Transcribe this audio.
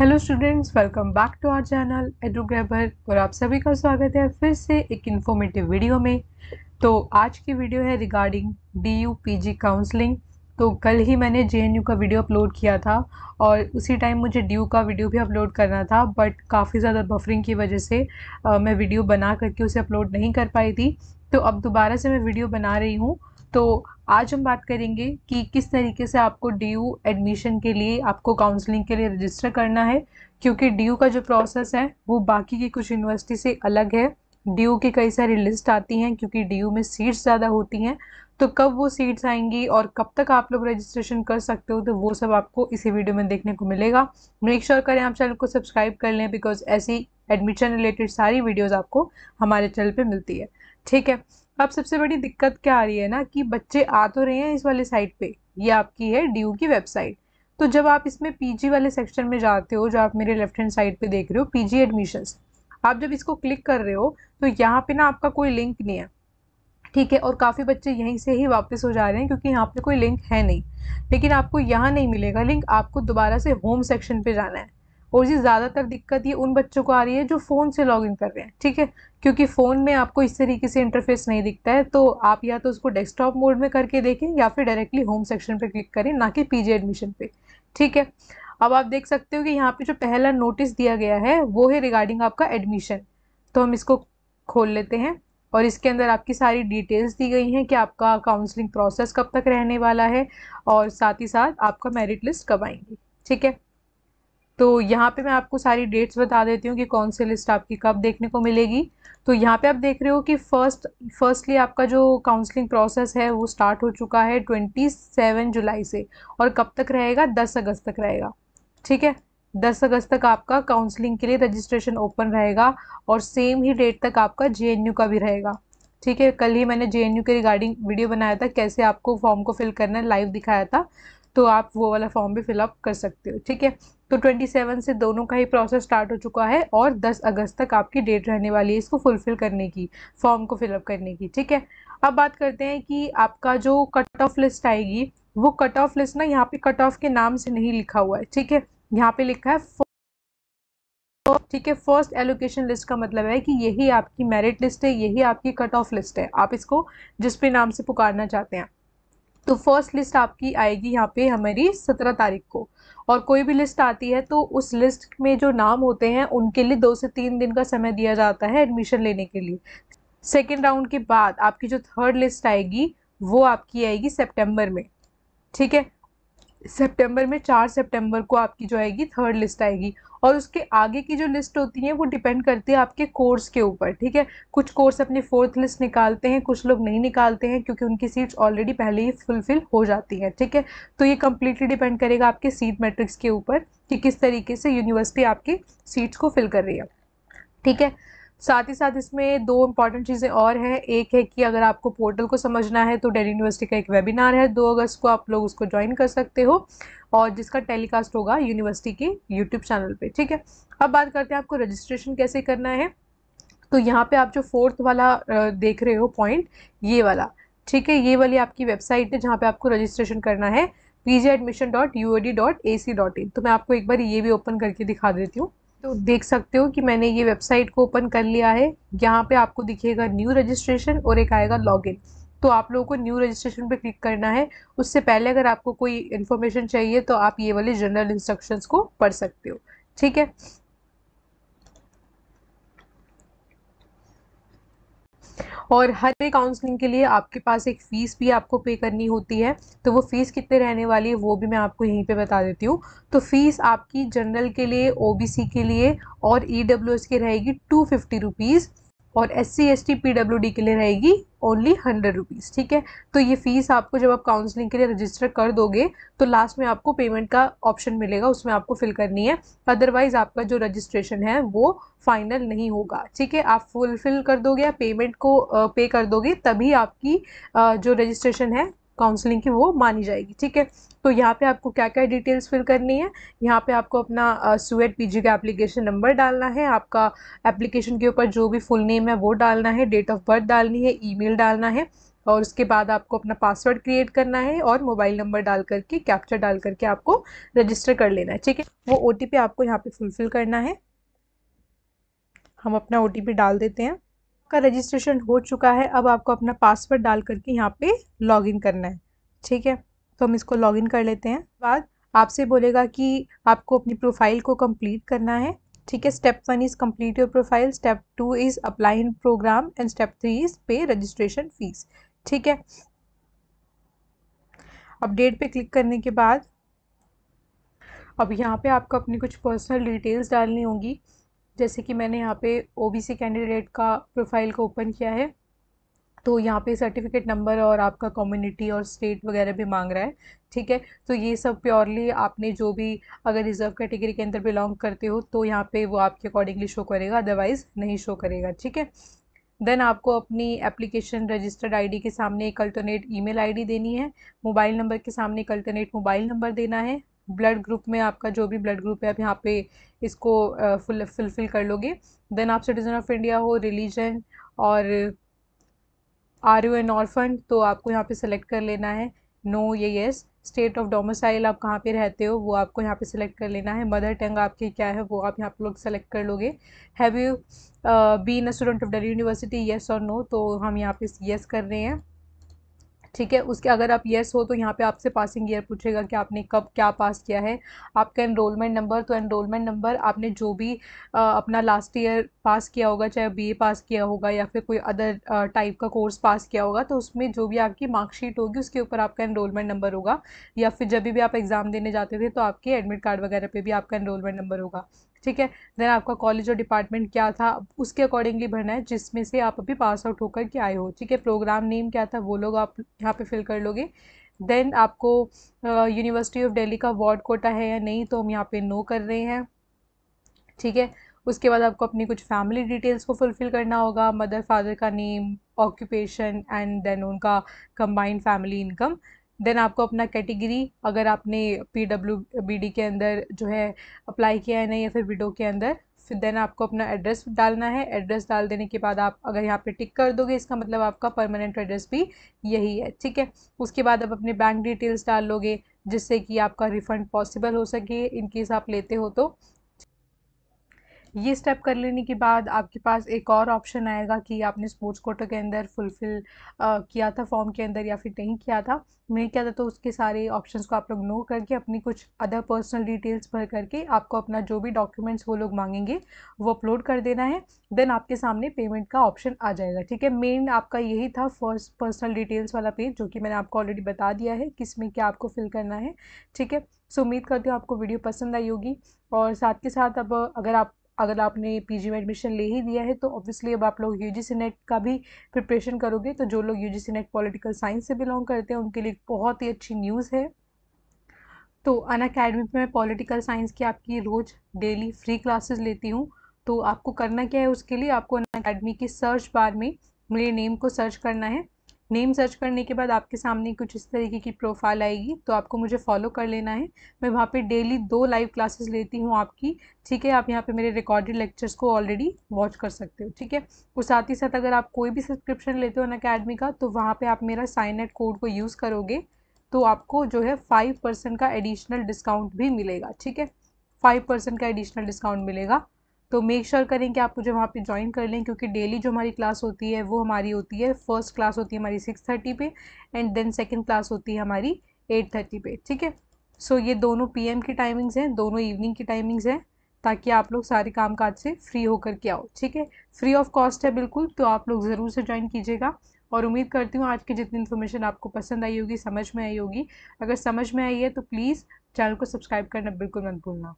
Hello students welcome back to our channel Edugrabber और आप सभी का स्वागत है फिर से एक इन्फॉर्मेटिव वीडियो में। तो आज की वीडियो है regarding D U P G counselling तो कल ही मैंने जे एन यू का वीडियो अपलोड किया था और उसी टाइम मुझे डी यू का वीडियो भी अपलोड करना था बट काफ़ी ज़्यादा बफरिंग की वजह से आ, मैं वीडियो बना करके उसे अपलोड नहीं कर पाई थी। तो अब दोबारा से मैं वीडियो बना रही हूँ। तो आज हम बात करेंगे कि किस तरीके से आपको DU एडमिशन के लिए, आपको काउंसलिंग के लिए रजिस्टर करना है, क्योंकि DU का जो प्रोसेस है, वो बाकी की कुछ यूनिवर्सिटी से अलग है। DU की कई सारी लिस्ट आती हैं, क्योंकि DU में सीट्स ज़्यादा होती हैं। तो कब वो सीट्स आएँगी और कब तक आप लोग रजिस्ट्रेशन कर सकते हो तो वो सब आपको इसी वीडियो में देखने को मिलेगा। मेक श्योर करें आप चैनल को सब्सक्राइब कर लें बिकॉज़ ऐसी एडमिशन रिलेटेड सारी वीडियोज़ आपको हमारे चैनल पर मिलती है। ठीक है। अब सबसे बड़ी दिक्कत क्या आ रही है ना कि बच्चे आ तो रहे हैं इस वाले साइट पे, ये आपकी है डीयू की वेबसाइट। तो जब आप इसमें पीजी वाले सेक्शन में जाते हो, जो आप मेरे लेफ़्ट हैंड साइड पे देख रहे हो पीजी एडमिशंस, आप जब इसको क्लिक कर रहे हो तो यहाँ पे ना आपका कोई लिंक नहीं है। ठीक है, और काफ़ी बच्चे यहीं से ही वापस हो जा रहे हैं, क्योंकि यहाँ पे कोई लिंक है नहीं। लेकिन आपको यहाँ नहीं मिलेगा लिंक, आपको दोबारा से होम सेक्शन पे जाना है। और ये ज़्यादातर दिक्कत ये उन बच्चों को आ रही है जो फ़ोन से लॉगिन कर रहे हैं, ठीक है? क्योंकि फ़ोन में आपको इस तरीके से इंटरफेस नहीं दिखता है तो आप या तो उसको डेस्कटॉप मोड में करके देखें या फिर डायरेक्टली होम सेक्शन पर क्लिक करें, ना कि पीजी एडमिशन पे, ठीक है? अब आप देख सकते हो कि यहाँ पे जो पहला नोटिस दिया गया है, वो है रिगार्डिंग आपका एडमिशन तो हम इसको खोल लेते हैं और इसके अंदर आपकी सारी डिटेल्स दी गई हैं कि आपका काउंसलिंग प्रोसेस कब तक रहने वाला है और साथ ही साथ आपका मेरिट लिस्ट कब आएँगी, ठीक है? तो यहाँ पे मैं आपको सारी डेट्स बता देती हूँ कि कौन सी लिस्ट आपकी कब देखने को मिलेगी। तो यहाँ पे आप देख रहे हो कि फ़र्स्ट फर्स्टली आपका जो काउंसलिंग प्रोसेस है, वो स्टार्ट हो चुका है ट्वेंटी सेवन जुलाई से और कब तक रहेगा? दस अगस्त तक रहेगा। ठीक है? दस अगस्त तक आपका काउंसलिंग के लिए रजिस्ट्रेशन ओपन रहेगा और सेम ही डेट तक आपका जेएनयू का भी रहेगा। ठीक है? कल ही मैंने जेएनयू के रिगार्डिंग वीडियो बनाया था, कैसे आपको फॉर्म को फिल करना है लाइव दिखाया था तो आप वो वाला फॉर्म भी फिलअप कर सकते हो। ठीक है? तो 27 से दोनों का ही प्रोसेस स्टार्ट हो चुका है और 10 अगस्त तक आपकी डेट रहने वाली है इसको फुलफ़िल करने की फॉर्म को फिलअप करने की, ठीक है? अब बात करते हैं कि आपका जो कट ऑफ़ लिस्ट आएगी, वो कट ऑफ़ लिस्ट ना यहाँ पे कट ऑफ़ के नाम से नहीं लिखा हुआ है, ठीक है? यहाँ पे लिखा है ठीक है? फ़र्स्ट एलोकेशन लिस्ट का मतलब है कि यही आपकी मेरिट लिस्ट है, यही आपकी कट ऑफ़ लिस्ट है। आप इसको जिस भी नाम से पुकारना चाहते हैं। तो फ़र्स्ट लिस्ट आपकी आएगी यहाँ पे हमारी सत्रह तारीख को। और कोई भी लिस्ट आती है तो उस लिस्ट में जो नाम होते हैं, उनके लिए दो से तीन दिन का समय दिया जाता है एडमिशन लेने के लिए। सेकेंड राउंड के बाद आपकी जो थर्ड लिस्ट आएगी, वो आपकी आएगी सेप्टेम्बर में। ठीक है? सितंबर में, चार सितंबर को आपकी जो आएगी थर्ड लिस्ट आएगी। और उसके आगे की जो लिस्ट होती है, वो डिपेंड करती है आपके कोर्स के ऊपर, ठीक है? कुछ कोर्स अपनी फोर्थ लिस्ट निकालते हैं, कुछ लोग नहीं निकालते हैं, क्योंकि उनकी सीट्स ऑलरेडी पहले ही फुलफिल हो जाती हैं, ठीक है? तो ये कम्प्लीटली डिपेंड करेगा आपके सीट मैट्रिक्स के ऊपर कि किस तरीके से यूनिवर्सिटी आपकी सीट्स को फिल कर रही है। ठीक है? साथ ही साथ इसमें दो इंपॉर्टेंट चीज़ें और हैं। एक है कि अगर आपको पोर्टल को समझना है तो डेली यूनिवर्सिटी का एक वेबिनार है। दो अगस्त को आप लोग उसको ज्वाइन कर सकते हो और जिसका टेलीकास्ट होगा यूनिवर्सिटी के यूट्यूब चैनल पे, ठीक है? अब बात करते हैं आपको रजिस्ट्रेशन कैसे करना है। तो यहाँ पे आप जो फोर्थ वाला देख रहे हो पॉइंट ये वाला, ठीक है? ये वाली आपकी वेबसाइट है जहाँ पे आपको रजिस्ट्रेशन करना है। P admission dot U D dot A C dot in तो मैं आपको एक बार ये भी ओपन करके दिखा देती हूँ। तो देख सकते हो कि मैंने ये वेबसाइट को ओपन कर लिया है। यहाँ पे आपको दिखेगा न्यू रजिस्ट्रेशन और एक आएगा लॉगिन। तो आप लोगों को न्यू रजिस्ट्रेशन पे क्लिक करना है। उससे पहले अगर आपको कोई इन्फॉर्मेशन चाहिए तो आप ये वाले जनरल इंस्ट्रक्शंस को पढ़ सकते हो। ठीक है? और हर एक काउंसलिंग के लिए आपके पास एक फ़ीस भी आपको पे करनी होती है। तो वो फ़ीस कितने रहने वाली है, वो भी मैं आपको यहीं पे बता देती हूँ। तो फ़ीस आपकी जनरल के लिए ओबीसी के लिए और ई e की रहेगी टू फिफ्टी रुपीज़ और S C S T P W D के लिए रहेगी ओनली हंड्रेड रुपीज़ ठीक है? तो ये फ़ीस आपको जब आप काउंसलिंग के लिए रजिस्टर कर दोगे तो लास्ट में आपको पेमेंट का ऑप्शन मिलेगा, उसमें आपको फिल करनी है। अदरवाइज़ आपका जो रजिस्ट्रेशन है, वो फाइनल नहीं होगा, ठीक है? आप फुलफिल कर दोगे या पेमेंट को पे कर दोगे, तभी आपकी जो रजिस्ट्रेशन है काउंसलिंग की वो मानी जाएगी, ठीक है? तो यहाँ पे आपको क्या क्या डिटेल्स फिल करनी है? यहाँ पे आपको अपना सुएट पीजी का एप्लीकेशन नंबर डालना है, आपका एप्लीकेशन के ऊपर जो भी फुल नेम है वो डालना है डेट ऑफ़ बर्थ डालनी है ईमेल डालना है, और उसके बाद आपको अपना पासवर्ड क्रिएट करना है और मोबाइल नंबर डाल करके कैप्चर डाल करके आपको रजिस्टर कर लेना है, ठीक है? वो ओटीपी आपको यहाँ पे फुलफ़िल करना है। हम अपना ओटीपी डाल देते हैं। आपका रजिस्ट्रेशन हो चुका है, अब आपको अपना पासवर्ड डाल करके यहाँ पे लॉगिन करना है। ठीक है? तो हम इसको लॉगिन कर लेते हैं। बाद आपसे बोलेगा कि आपको अपनी प्रोफ़ाइल को कंप्लीट करना है। ठीक है? Step one is complete your profile step two is apply in programme and step three is pay registration fees ठीक है? अपडेट पे क्लिक करने के बाद अब यहाँ पे आपको अपनी कुछ पर्सनल डिटेल्स डालनी होंगी। जैसे कि मैंने यहाँ पे ओबीसी कैंडिडेट का प्रोफ़ाइल को ओपन किया है तो यहाँ पे सर्टिफिकेट नंबर और आपका कम्युनिटी और स्टेट वगैरह भी मांग रहा है, ठीक है? तो ये सब प्योरली आपने जो भी अगर रिज़र्व कैटेगरी के अंदर बिलोंग करते हो तो यहाँ पे वो आपके अकॉर्डिंगली शो करेगा अदरवाइज़ नहीं शो करेगा, ठीक है? देन आपको अपनी एप्लीकेशन रजिस्टर्ड आईडी के सामने एक अल्टरनेट ईमेल आईडी देनी है मोबाइल नंबर के सामने एक अल्टरनेट मोबाइल नंबर देना है ब्लड ग्रुप में आपका जो भी ब्लड ग्रुप है, आप यहाँ पे इसको फुल फुलफ़िल कर लोगे। देन आप सिटीज़न ऑफ़ इंडिया हो रिलीजन और आर यू एन ऑर्फन तो आपको यहाँ पे सेलेक्ट कर लेना है। नो ये येस स्टेट ऑफ़ डोमिसाइल आप कहाँ पे रहते हो, वो आपको यहाँ पे सिलेक्ट कर लेना है। मदर टंग आपकी क्या है, वो आप यहाँ पे लोग सेलेक्ट कर लोगे। Have you been a student of Delhi university yes और नो तो हम यहाँ पे येस कर रहे हैं। ठीक है? उसके अगर आप येस हो तो यहाँ पे आपसे पासिंग ईयर पूछेगा कि आपने कब क्या पास किया है। आपका एनरोलमेंट नंबर तो एनरोलमेंट नंबर आपने जो भी आ, अपना लास्ट ईयर पास किया होगा चाहे बीए पास किया होगा या फिर कोई अदर टाइप का कोर्स पास किया होगा तो उसमें जो भी आपकी मार्कशीट होगी उसके ऊपर आपका एनरोलमेंट नंबर होगा। या फिर जब भी आप एग्ज़ाम देने जाते थे तो आपके एडमिट कार्ड वगैरह पर भी आपका एनरोलमेंट नंबर होगा। ठीक है? देन आपका कॉलेज और डिपार्टमेंट क्या था? उसके अकॉर्डिंगली भरना है, जिसमें से आप अभी पास आउट होकर के आए हो, ठीक है? प्रोग्राम नेम क्या था? वो लोग आप यहाँ पे फिल कर लोगे। देन आपको यूनिवर्सिटी ऑफ़ दिल्ली का वार्ड कोटा है या नहीं तो हम यहाँ पे नो कर रहे हैं, ठीक है? उसके बाद आपको अपनी कुछ फैमिली डिटेल्स को फुलफ़िल करना होगा मदर फादर का नेम ऑक्यूपेशन एंड देन उनका कंबाइंड फैमिली इनकम देन आपको अपना कैटेगरी, अगर आपने पी डब्ल्यू बी डी के अंदर जो है अप्लाई किया है नहीं या फिर विडो के अंदर, फिर देन आपको अपना एड्रेस डालना है। एड्रेस डाल देने के बाद आप अगर यहाँ पे टिक कर दोगे, इसका मतलब आपका परमानेंट एड्रेस भी यही है, ठीक है? उसके बाद आप अपने बैंक डिटेल्स डाल लोगे, जिससे कि आपका रिफ़ंड पॉसिबल हो सके। इनकेस आप लेते हो तो ये स्टेप कर लेने के बाद आपके पास एक और ऑप्शन आएगा कि आपने स्पोर्ट्स कोटा के अंदर फुलफ़िल किया था फॉर्म के अंदर या फिर नहीं किया था। नहीं किया था तो उसके सारे ऑप्शंस को आप लोग नो करके, अपनी कुछ अदर पर्सनल डिटेल्स भर करके आपको अपना जो भी डॉक्यूमेंट्स वो लोग मांगेंगे, वो अपलोड कर देना है। देन आपके सामने पेमेंट का ऑप्शन आ जाएगा, ठीक है? मेन आपका यही था फ़र्स्ट पर्सनल डिटेल्स वाला पेज जो कि मैंने आपको ऑलरेडी बता दिया है किसमें क्या आपको फिल करना है, ठीक है? सो उम्मीद करती हूँ आपको वीडियो पसंद आई होगी। और साथ के साथ अब अगर आप अगर आपने पीजी में एडमिशन ले ही दिया है तो ऑब्वियसली अब आप लोग यूजीसी नेट का भी प्रिपरेशन करोगे। तो जो लोग यूजीसी नेट पॉलिटिकल साइंस से बिलोंग करते हैं, उनके लिए बहुत ही अच्छी न्यूज़ है। तो अन अकेडमी में पॉलिटिकल साइंस की आपकी रोज़ डेली फ्री क्लासेस लेती हूँ। तो आपको करना क्या है, उसके लिए आपको अन अकेडमी की सर्च बार में मेरे नेम को सर्च करना है। नेम सर्च करने के बाद आपके सामने कुछ इस तरीके की प्रोफ़ाइल आएगी तो आपको मुझे फॉलो कर लेना है। मैं वहाँ पे डेली दो लाइव क्लासेस लेती हूँ आपकी, ठीक है? आप यहाँ पे मेरे रिकॉर्डेड लेक्चर्स को ऑलरेडी वॉच कर सकते हो, ठीक है? और साथ ही साथ अगर आप कोई भी सब्सक्रिप्शन लेते हो अन अकेडमी का तो वहाँ पर आप मेरा साइन एट कोड को यूज़ करोगे तो आपको जो है फाइव परसेंट का एडिशनल डिस्काउंट भी मिलेगा, ठीक है? फाइव परसेंट का एडिशनल डिस्काउंट मिलेगा। तो मेक श्योर sure करें कि आप मुझे वहाँ पे ज्वाइन कर लें, क्योंकि डेली जो हमारी क्लास होती है, वो हमारी होती है फ़र्स्ट क्लास होती है हमारी सिक्स थर्टी पे एंड देन सेकंड क्लास होती है हमारी एट थर्टी पे, ठीक है? सो ये दोनों पीएम की टाइमिंग्स हैं, दोनों इवनिंग की टाइमिंग्स हैं, ताकि आप लोग सारे काम काज से फ्री होकर के आओ, ठीक है? फ्री ऑफ़ कॉस्ट है बिल्कुल तो आप लोग ज़रूर से ज्वाइन कीजिएगा। और उम्मीद करती हूँ आज की जितनी इन्फॉर्मेशन आपको पसंद आई होगी, समझ में आई होगी। अगर समझ में आई है तो प्लीज़ चैनल को सब्सक्राइब करना बिल्कुल मत भूलना।